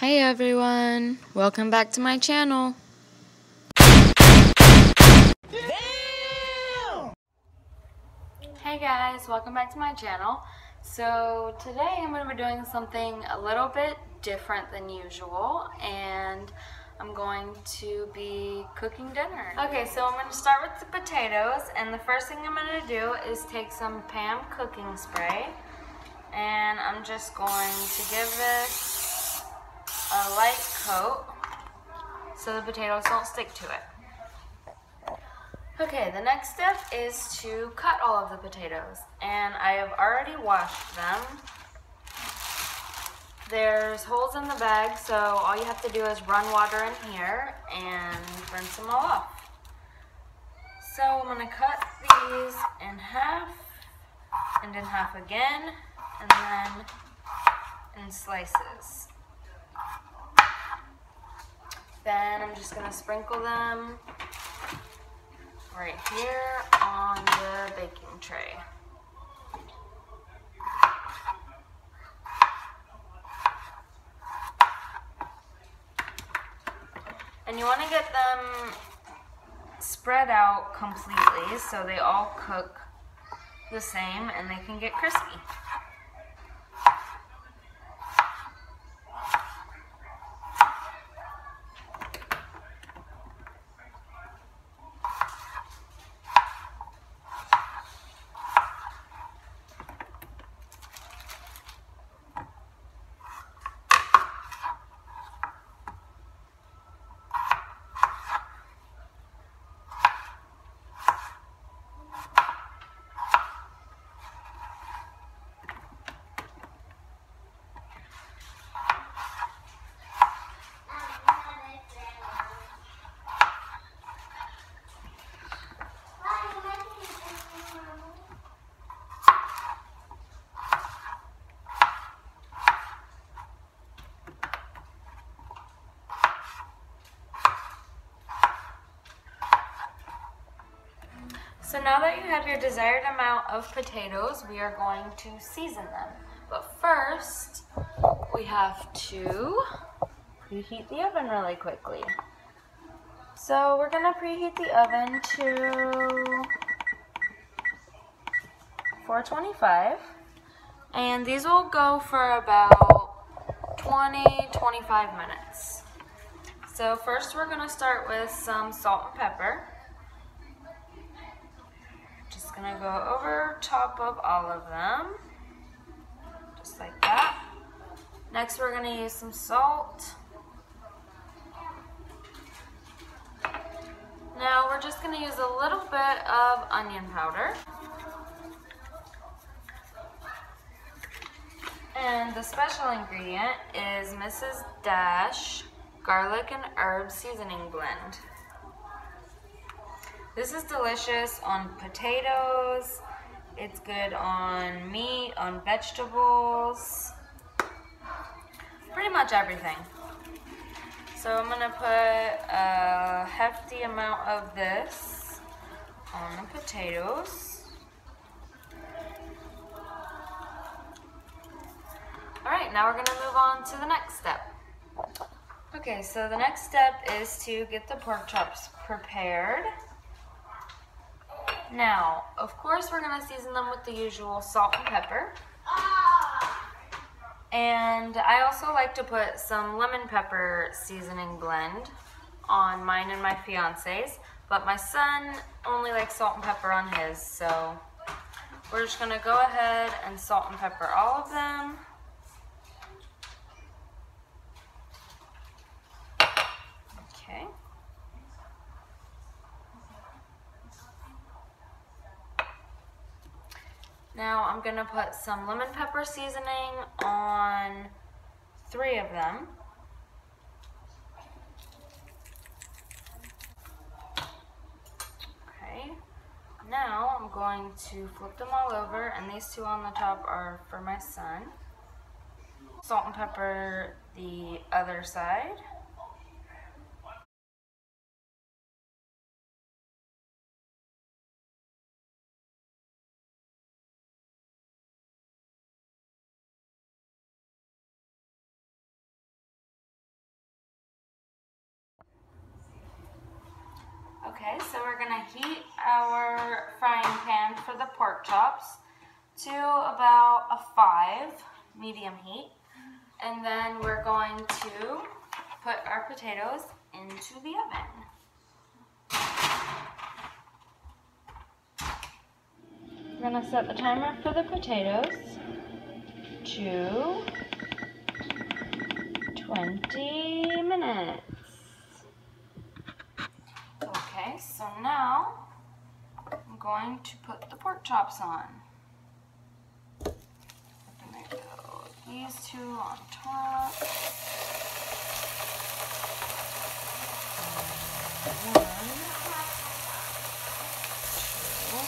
Hey everyone, welcome back to my channel. Hey guys, welcome back to my channel. So today I'm going to be doing something a little bit different than usual and I'm going to be cooking dinner. Okay, so I'm going to start with the potatoes and the first thing I'm going to do is take some Pam cooking spray and I'm just going to give this a light coat so the potatoes don't stick to it. Okay, the next step is to cut all of the potatoes. And I have already washed them. There's holes in the bag, so all you have to do is run water in here and rinse them all off. So I'm gonna cut these in half and in half again and then in slices. Then I'm just gonna sprinkle them right here on the baking tray. And you want to get them spread out completely so they all cook the same and they can get crispy. So now that you have your desired amount of potatoes, we are going to season them. But first, we have to preheat the oven really quickly. So we're gonna preheat the oven to 425. And these will go for about 20, 25 minutes. So first we're gonna start with some salt and pepper gonna go over top of all of them, just like that. Next, we're gonna use some salt. Now, we're just gonna use a little bit of onion powder. And the special ingredient is Mrs. Dash Garlic and Herb Seasoning Blend. This is delicious on potatoes. It's good on meat, on vegetables, pretty much everything. So I'm gonna put a hefty amount of this on the potatoes. All right, now we're gonna move on to the next step. Okay, so the next step is to get the pork chops prepared. Now, of course, we're to season them with the usual salt and pepper. And I also like to put some lemon pepper seasoning blend on mine and my fiance's. But my son only likes salt and pepper on his, so we're just to go ahead and salt and pepper all of them. Now I'm gonna put some lemon pepper seasoning on three of them. Okay, now I'm going to flip them all over and these two on the top are for my son. Salt and pepper the other side. Okay, so we're gonna heat our frying pan for the pork chops to about a five, medium heat. And then we're going to put our potatoes into the oven. We're gonna set the timer for the potatoes to 20 minutes. Okay, so now I'm going to put the pork chops on. I'm gonna go these two on top. One, two,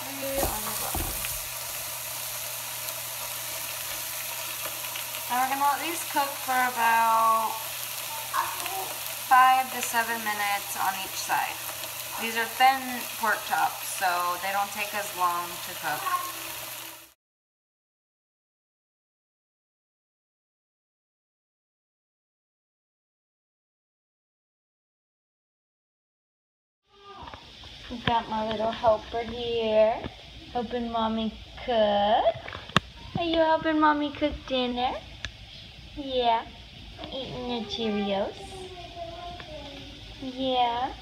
three on the bottom. Now we're gonna let these cook for about five to seven minutes on each side. These are thin pork chops, so they don't take as long to cook. I've got my little helper here, helping mommy cook. Are you helping mommy cook dinner? Yeah. Eating your Cheerios. Yeah.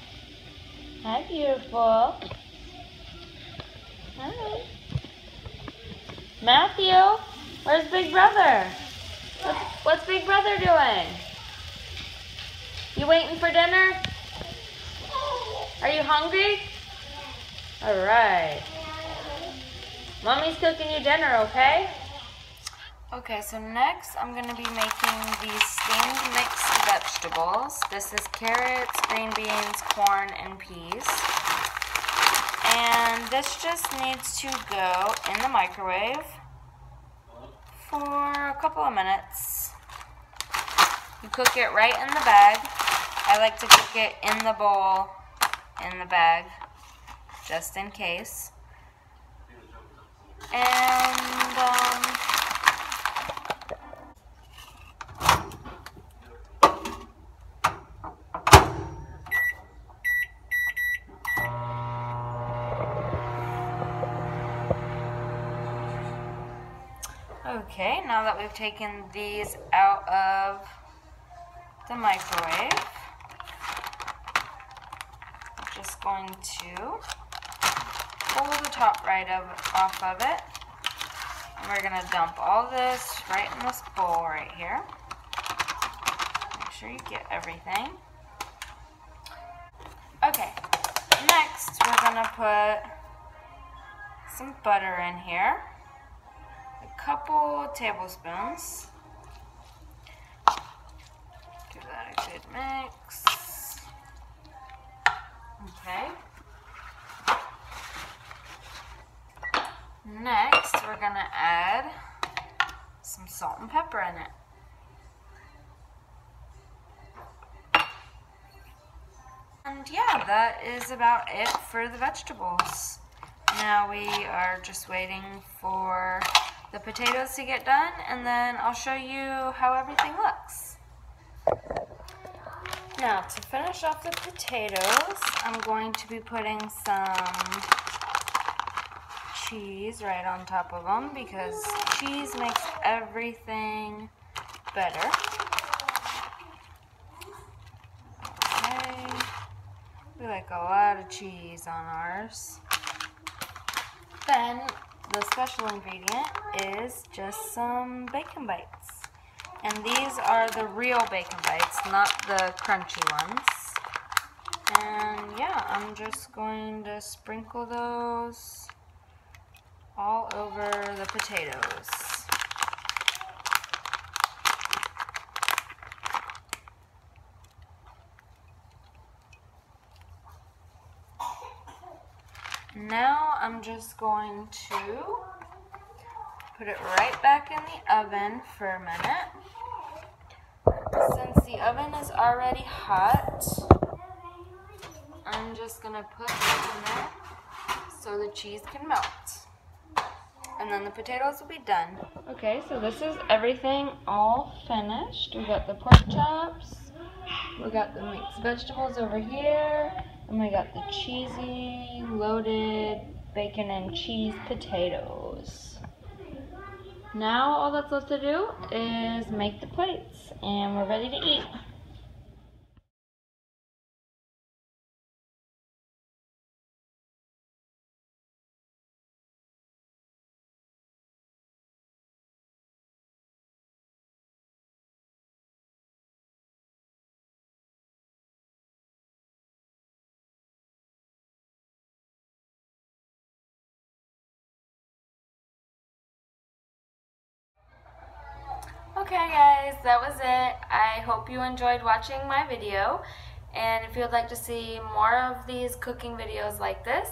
Hi, beautiful. Hi. Matthew, where's Big Brother? What's, what's Big Brother doing? You waiting for dinner? Are you hungry? All right. Mommy's cooking you dinner, okay? Okay, so next I'm going to be making these steamed mixed vegetables. This is carrots, green beans, corn, and peas. And this just needs to go in the microwave for a couple of minutes. You cook it right in the bag. I like to cook it in the bowl, in the bag, just in case. And, um, now that we've taken these out of the microwave, I'm just going to pull the top right of, off of it. And we're going to dump all this right in this bowl right here. Make sure you get everything. Okay, next we're going to put some butter in here couple tablespoons. Give that a good mix. Okay. Next, we're going to add some salt and pepper in it. And yeah, that is about it for the vegetables. Now we are just waiting for the potatoes to get done and then I'll show you how everything looks. Now to finish off the potatoes, I'm going to be putting some cheese right on top of them because cheese makes everything better. Okay. We like a lot of cheese on ours. Then the special ingredient is just some bacon bites. And these are the real bacon bites, not the crunchy ones. And yeah, I'm just going to sprinkle those all over the potatoes. Now I'm just going to put it right back in the oven for a minute. Since the oven is already hot, I'm just going to put it in there so the cheese can melt. And then the potatoes will be done. Okay, so this is everything all finished. We got the pork chops, We got the mixed vegetables over here. And we got the cheesy, loaded bacon and cheese potatoes. Now all that's left to do is make the plates and we're ready to eat. Okay guys, that was it. I hope you enjoyed watching my video. And if you'd like to see more of these cooking videos like this,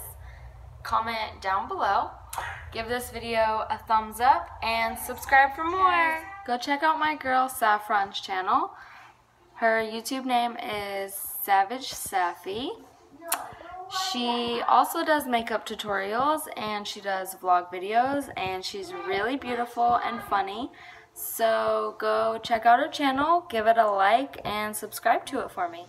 comment down below. Give this video a thumbs up and subscribe for more. Go check out my girl Saffron's channel. Her YouTube name is Savage Safi. She also does makeup tutorials and she does vlog videos and she's really beautiful and funny. So go check out her channel, give it a like, and subscribe to it for me.